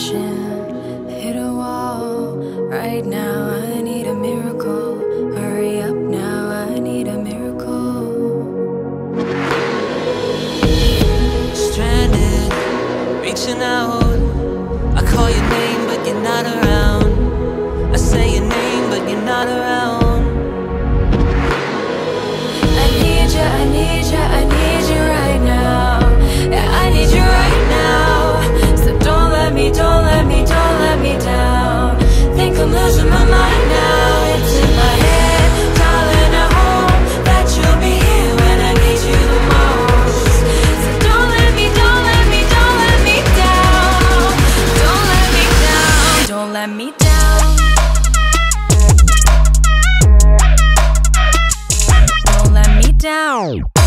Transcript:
crashing. Hit a wall right now. I need a miracle. Hurry up now. I need a miracle. Stranded, reaching out. I call your name, but you're not around. I say your name, but you're not around. I need you. I need. let me down. Don't let me down.